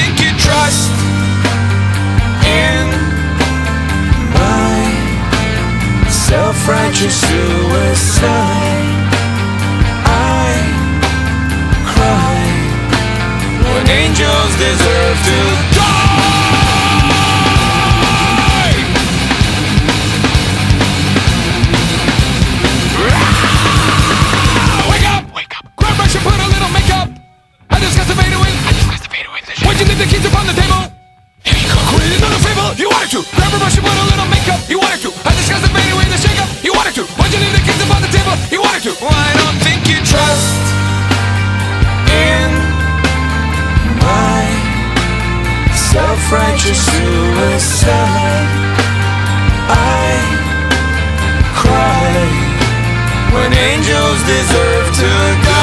think trust in my self-righteous suicide? I cry when angels deserve to a brush and put a little makeup. You wanted to. I discussed the fade away. The shake up. You wanted to. Why'd you leave the keys upon the table? You wanted to. Well, I don't think you trust in my self-righteous suicide. I cry when angels deserve to die.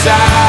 In my self-righteous suicide.